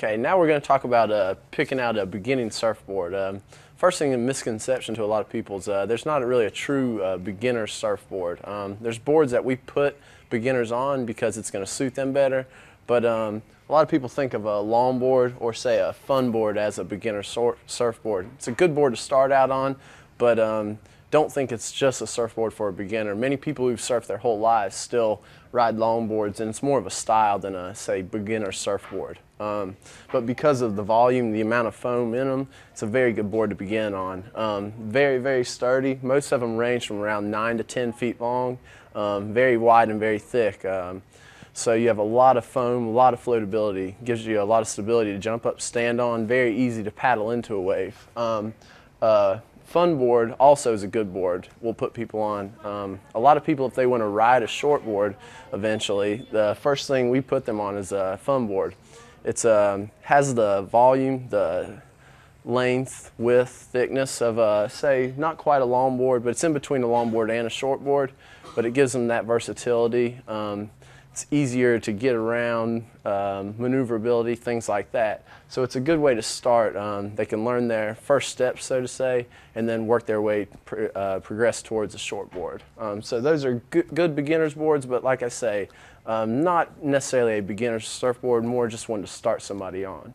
Okay, now we're going to talk about uh, picking out a beginning surfboard. Um, first thing, a misconception to a lot of people is uh, there's not really a true uh, beginner surfboard. Um, there's boards that we put beginners on because it's going to suit them better, but um, a lot of people think of a longboard or say a fun board as a beginner surfboard. It's a good board to start out on, but um, don't think it's just a surfboard for a beginner. Many people who've surfed their whole lives still ride longboards, and it's more of a style than a, say, beginner surfboard. Um, but because of the volume, the amount of foam in them, it's a very good board to begin on. Um, very, very sturdy. Most of them range from around 9 to 10 feet long, um, very wide and very thick. Um, so you have a lot of foam, a lot of floatability, gives you a lot of stability to jump up, stand on, very easy to paddle into a wave. Uh, fun board also is a good board we'll put people on. Um, a lot of people, if they want to ride a short board eventually, the first thing we put them on is a fun board. It um, has the volume, the length, width, thickness of a, say, not quite a long board, but it's in between a long board and a short board, but it gives them that versatility. Um, it's easier to get around, um, maneuverability, things like that. So it's a good way to start. Um, they can learn their first steps, so to say, and then work their way, uh, progress towards a short board. Um, so those are good, good, beginners boards, but like I say, um, not necessarily a beginner's surfboard, more just one to start somebody on.